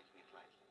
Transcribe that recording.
takes me flightless.